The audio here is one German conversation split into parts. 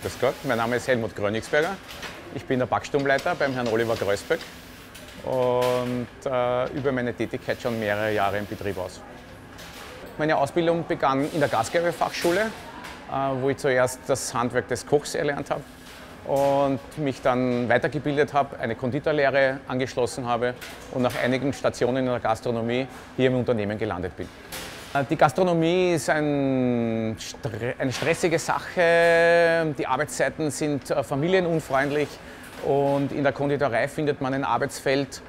Grüß Gott, mein Name ist Helmut Grönigsberger. Ich bin der Backstummleiter beim Herrn Oliver Kreuzbeck und äh, über meine Tätigkeit schon mehrere Jahre im Betrieb aus. Meine Ausbildung begann in der Gastgewerbefachschule, äh, wo ich zuerst das Handwerk des Kochs erlernt habe und mich dann weitergebildet habe, eine Konditorlehre angeschlossen habe und nach einigen Stationen in der Gastronomie hier im Unternehmen gelandet bin. Äh, die Gastronomie ist ein, eine stressige Sache. Die Arbeitszeiten sind äh, familienunfreundlich und in der Konditorei findet man ein Arbeitsfeld,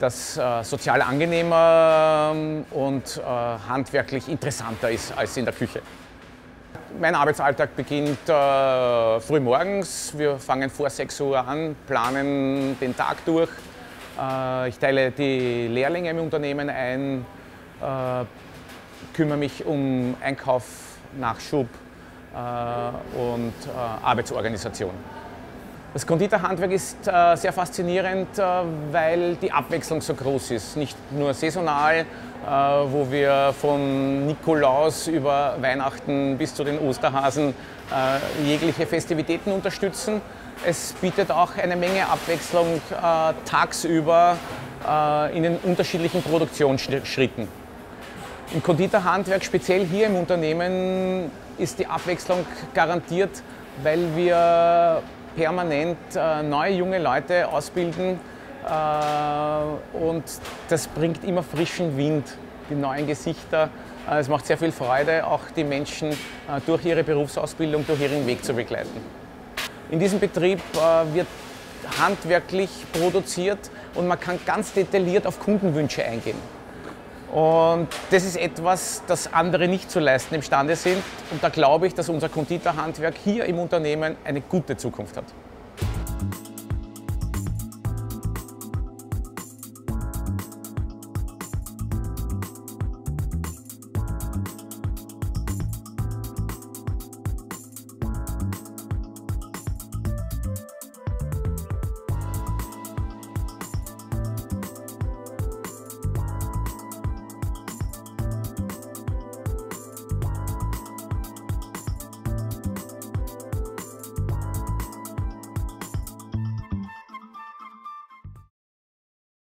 das äh, sozial angenehmer ähm, und handwerklich interessanter ist als in der Küche. Mein Arbeitsalltag beginnt äh, früh morgens. Wir fangen vor 6 Uhr an, planen den Tag durch. Ich teile die Lehrlinge im Unternehmen ein, kümmere mich um Einkauf, Nachschub äh, und äh, Arbeitsorganisation. Das Konditorhandwerk ist äh, sehr faszinierend, weil die Abwechslung so groß ist. Nicht nur saisonal, wo wir von Nikolaus über Weihnachten bis zu den Osterhasen jegliche Festivitäten unterstützen. Es bietet auch eine Menge Abwechslung tagsüber in den unterschiedlichen Produktionsschritten. Im Konditorhandwerk, speziell hier im Unternehmen, ist die Abwechslung garantiert, weil wir permanent äh, neue junge Leute ausbilden äh, und das bringt immer frischen Wind, die neuen Gesichter. Äh, es macht sehr viel Freude, auch die Menschen durch ihre Berufsausbildung, durch ihren Weg zu begleiten. In diesem Betrieb wird handwerklich produziert und man kann ganz detailliert auf Kundenwünsche eingehen. Und das ist etwas, das andere nicht zu leisten imstande sind. Und da glaube ich, dass unser Konditorhandwerk hier im Unternehmen eine gute Zukunft hat.